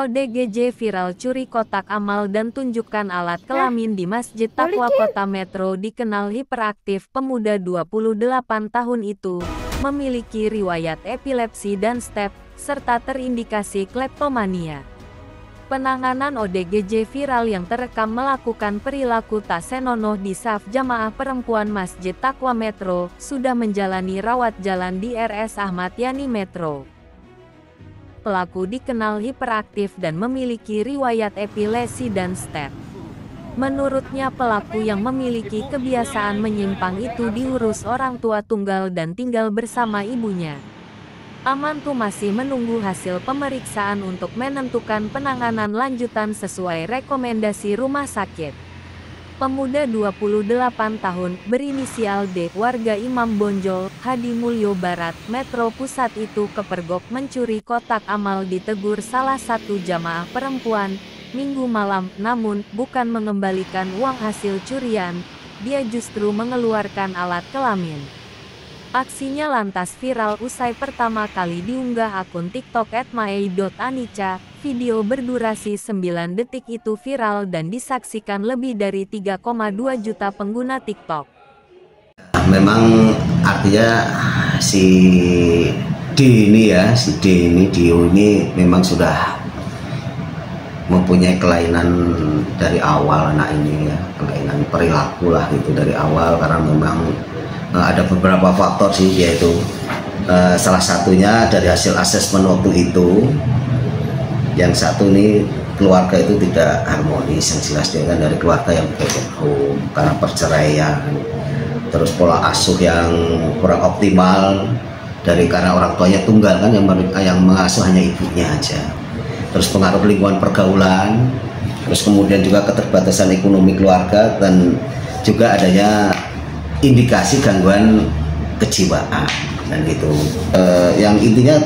ODGJ viral curi kotak amal dan tunjukkan alat kelamin di Masjid Takwa Kota Metro dikenal hiperaktif pemuda 28 tahun itu, memiliki riwayat epilepsi dan step, serta terindikasi kleptomania. Penanganan ODGJ viral yang terekam melakukan perilaku tak senonoh di saf jamaah perempuan Masjid Takwa Metro, sudah menjalani rawat jalan di RS Ahmad Yani Metro. Pelaku dikenal hiperaktif dan memiliki riwayat epilepsi dan step. Menurutnya pelaku yang memiliki kebiasaan menyimpang itu diurus orang tua tunggal dan tinggal bersama ibunya. Amantu masih menunggu hasil pemeriksaan untuk menentukan penanganan lanjutan sesuai rekomendasi rumah sakit. Pemuda 28 tahun, berinisial D, warga Imam Bonjol, Hadi Mulyo Barat, Metro Pusat itu kepergok mencuri kotak amal ditegur salah satu jamaah perempuan, minggu malam, namun, bukan mengembalikan uang hasil curian, dia justru mengeluarkan alat kelamin. Aksinya lantas viral usai pertama kali diunggah akun TikTok @mae.anica. Video berdurasi 9 detik itu viral dan disaksikan lebih dari 3,2 juta pengguna TikTok. Memang artinya si D ini ya, si D ini Dio ini memang sudah mempunyai kelainan dari awal anak ini ya, kelainan perilaku lah itu dari awal karena memang ada beberapa faktor sih yaitu uh, salah satunya dari hasil asesmen waktu itu yang satu ini keluarga itu tidak harmonis yang jelas dia kan dari keluarga yang broken home karena perceraian terus pola asuh yang kurang optimal dari karena orang tuanya tunggal kan yang yang mengasuh hanya ibunya aja. Terus pengaruh lingkungan pergaulan terus kemudian juga keterbatasan ekonomi keluarga dan juga adanya indikasi gangguan kejiwaan dan gitu. E, yang intinya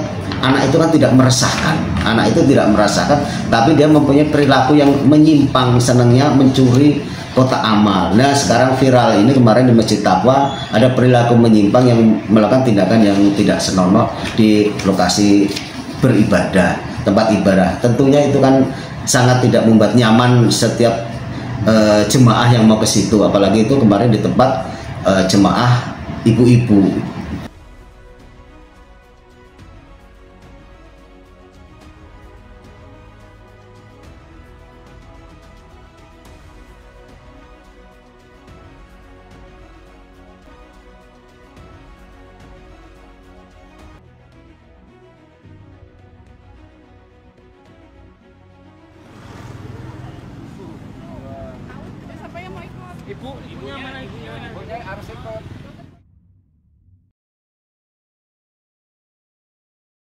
anak itu kan tidak meresahkan. Anak itu tidak merasakan tapi dia mempunyai perilaku yang menyimpang senangnya mencuri kotak amal. Nah sekarang viral ini kemarin di Masjid Takwa ada perilaku menyimpang yang melakukan tindakan yang tidak senonoh di lokasi beribadah tempat ibadah. Tentunya itu kan sangat tidak membuat nyaman setiap uh, jemaah yang mau ke situ. Apalagi itu kemarin di tempat uh, jemaah ibu-ibu Ibu, ibunya mana ibunya? Ibunya harus ikut.